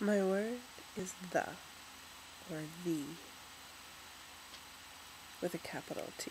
My word is the or the with a capital T.